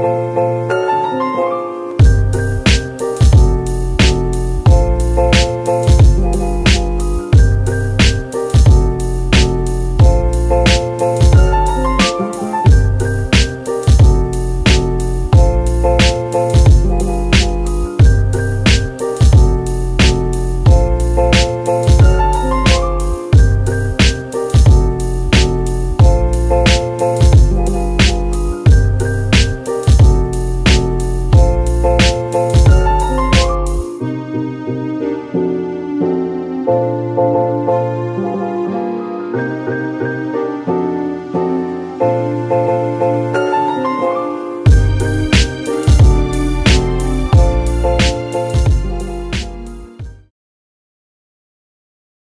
Música Thank you.